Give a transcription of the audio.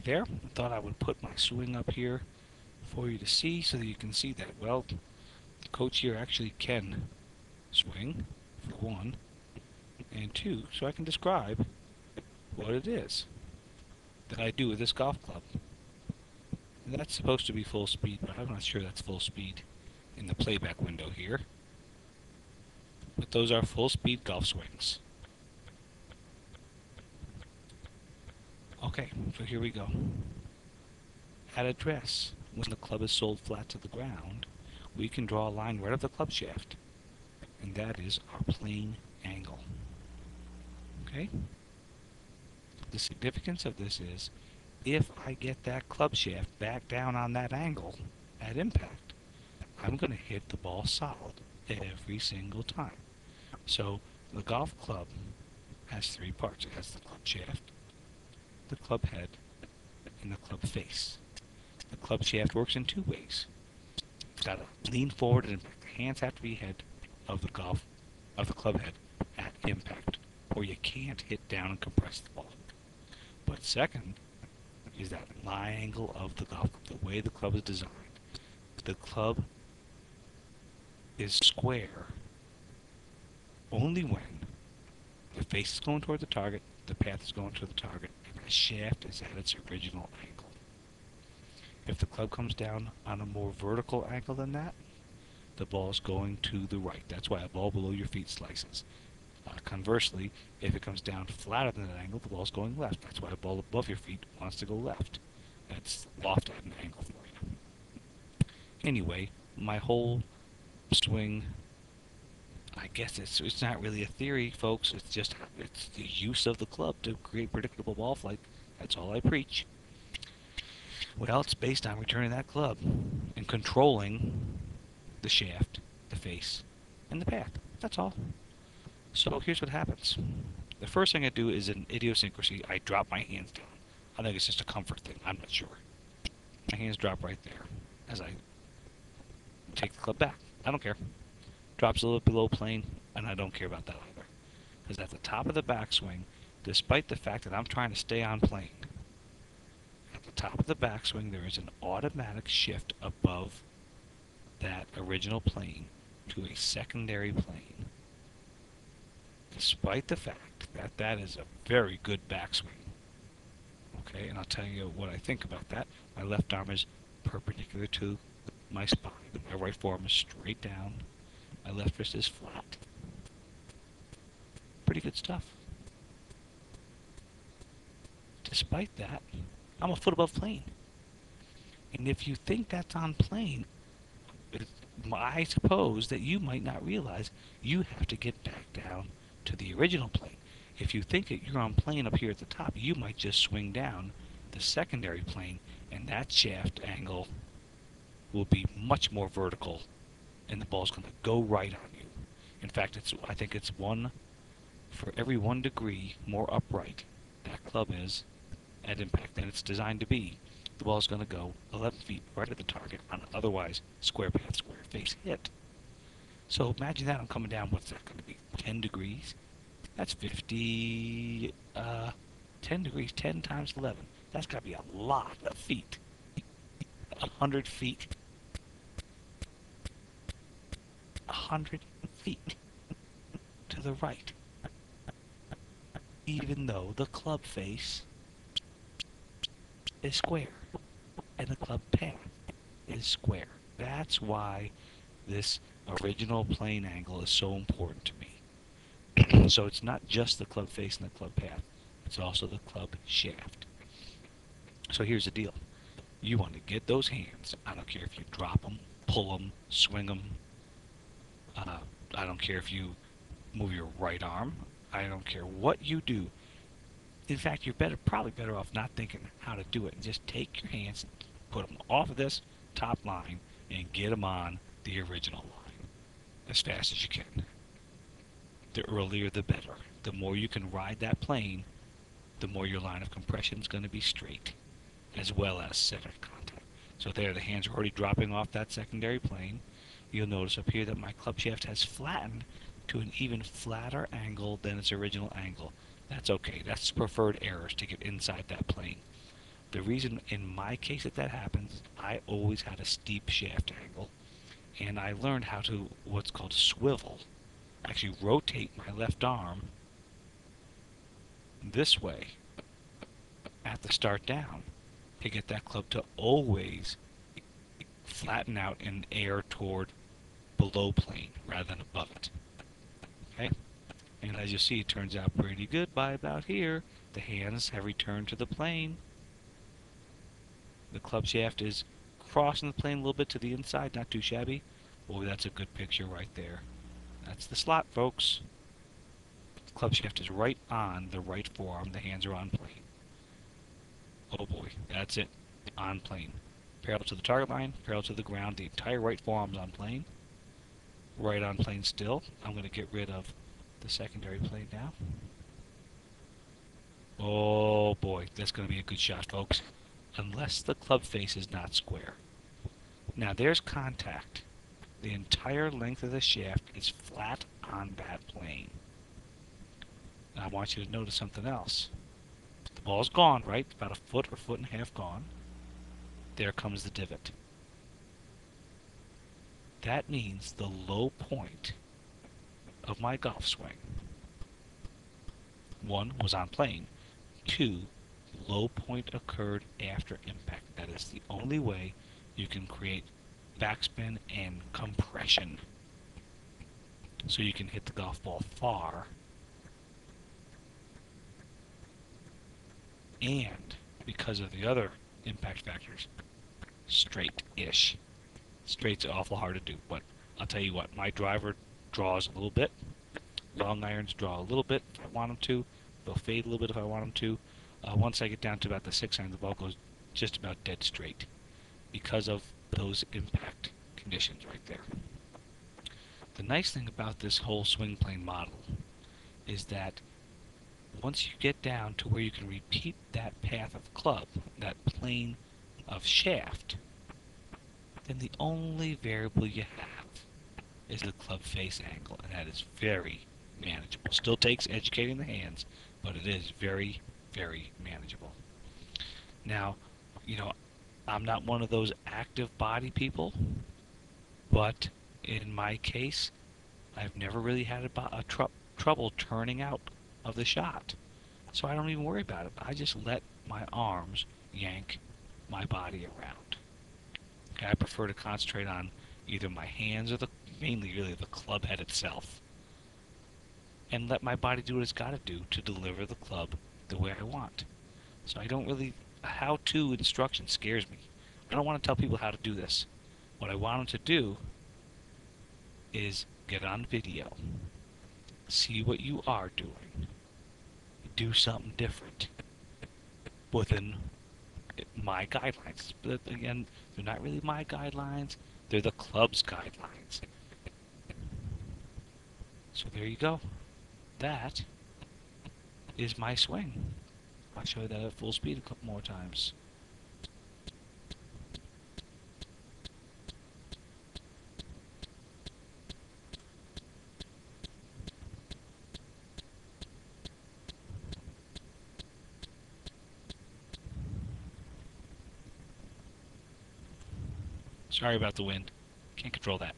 there. I thought I would put my swing up here for you to see so that you can see that, well, the coach here actually can swing, for one, and two, so I can describe what it is that I do with this golf club. And that's supposed to be full speed, but I'm not sure that's full speed in the playback window here. But those are full speed golf swings. Okay, so here we go. At address, when the club is soled flat to the ground, we can draw a line right up the club shaft. And that is our plane angle. Okay? The significance of this is if I get that club shaft back down on that angle at impact, I'm going to hit the ball solid every single time. So the golf club has three parts. It has the club shaft, the club head, and the club face. The club shaft works in two ways. You've got to lean forward and the hands have to be ahead of the golf of the club head at impact, or you can't hit down and compress the ball. But second is that lie angle of the golf the way the club is designed. The club is square only when the face is going toward the target, the path is going to the target, the shaft is at its original angle. If the club comes down on a more vertical angle than that, the ball is going to the right. That's why a ball below your feet slices. Uh, conversely, if it comes down flatter than that angle, the ball is going left. That's why a ball above your feet wants to go left. That's loft at an angle for you. Anyway, my whole swing I guess it's it's not really a theory, folks. It's just it's the use of the club to create predictable ball flight. That's all I preach. Well, it's based on returning that club and controlling the shaft, the face, and the path. That's all. So here's what happens. The first thing I do is an idiosyncrasy. I drop my hands down. I think it's just a comfort thing. I'm not sure. My hands drop right there as I take the club back. I don't care drops a little below plane, and I don't care about that either. Because at the top of the backswing, despite the fact that I'm trying to stay on plane, at the top of the backswing there is an automatic shift above that original plane to a secondary plane. Despite the fact that that is a very good backswing. Okay, and I'll tell you what I think about that. My left arm is perpendicular to my spine. My right forearm is straight down. My left wrist is flat. Pretty good stuff. Despite that, I'm a foot above plane. And if you think that's on plane, I suppose that you might not realize you have to get back down to the original plane. If you think that you're on plane up here at the top, you might just swing down the secondary plane, and that shaft angle will be much more vertical and the ball's going to go right on you. In fact, it's I think it's one for every one degree more upright that club is at impact than it's designed to be. The ball is going to go 11 feet right at the target on an otherwise square path, square face hit. So imagine that I'm coming down, what's that going to be, 10 degrees? That's 50, uh, 10 degrees, 10 times 11. That's got to be a lot of feet. 100 feet 100 feet to the right, even though the club face is square and the club path is square. That's why this original plane angle is so important to me. so it's not just the club face and the club path, it's also the club shaft. So here's the deal. You want to get those hands. I don't care if you drop them, pull them, swing them, uh, I don't care if you move your right arm. I don't care what you do. In fact, you're better, probably better off not thinking how to do it. Just take your hands, put them off of this top line, and get them on the original line as fast as you can. The earlier, the better. The more you can ride that plane, the more your line of compression is going to be straight, as well as center contact. So there, the hands are already dropping off that secondary plane you'll notice up here that my club shaft has flattened to an even flatter angle than its original angle. That's okay. That's preferred errors to get inside that plane. The reason in my case that that happens, I always had a steep shaft angle, and I learned how to what's called swivel, actually rotate my left arm this way at the start down to get that club to always flatten out and err toward below plane rather than above it. Okay? And as you see, it turns out pretty good by about here. The hands have returned to the plane. The club shaft is crossing the plane a little bit to the inside, not too shabby. Boy, that's a good picture right there. That's the slot, folks. The club shaft is right on the right forearm. The hands are on plane. Oh boy, that's it. On plane. Parallel to the target line, parallel to the ground. The entire right forearm's on plane. Right on plane still. I'm going to get rid of the secondary plane now. Oh boy, that's going to be a good shot, folks. Unless the club face is not square. Now there's contact. The entire length of the shaft is flat on that plane. I want you to notice something else. The ball's gone, right? About a foot or foot and a half gone. There comes the divot. That means the low point of my golf swing. One was on plane. Two, low point occurred after impact. That is the only way you can create backspin and compression. So you can hit the golf ball far. And because of the other impact factors, straight-ish. Straight's awful hard to do, but I'll tell you what, my driver draws a little bit. Long irons draw a little bit if I want them to. They'll fade a little bit if I want them to. Uh, once I get down to about the six iron, the ball goes just about dead straight because of those impact conditions right there. The nice thing about this whole swing plane model is that once you get down to where you can repeat that path of club, that plane of shaft, then the only variable you have is the club face angle, and that is very manageable. Still takes educating the hands, but it is very, very manageable. Now, you know, I'm not one of those active body people, but in my case, I've never really had a, a tr trouble turning out of the shot. So I don't even worry about it. I just let my arms yank my body around. Okay, I prefer to concentrate on either my hands or the mainly really the club head itself. And let my body do what it's got to do to deliver the club the way I want. So I don't really how-to instruction scares me. I don't want to tell people how to do this. What I want them to do is get on video, see what you are doing, do something different within my guidelines. But again, they're not really my guidelines, they're the club's guidelines. So there you go. That is my swing. I'll show you that at full speed a couple more times. Sorry about the wind. Can't control that.